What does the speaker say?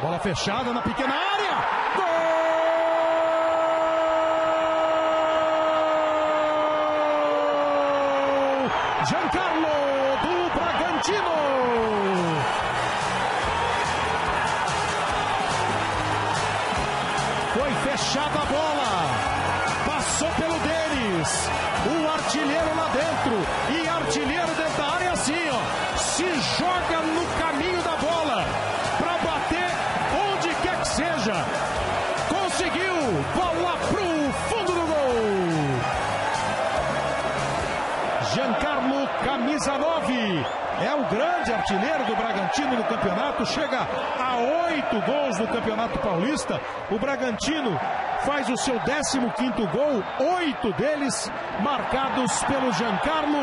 Bola fechada na pequena área. Gol! Giancarlo do Bragantino. Foi fechada a bola. Passou pelo Denis. O artilheiro lá dentro. E artilheiro dentro Bola pro fundo do gol. Giancarlo, camisa 9. É o grande artilheiro do Bragantino no campeonato. Chega a oito gols no Campeonato Paulista. O Bragantino faz o seu 15 quinto gol. Oito deles marcados pelo Giancarlo.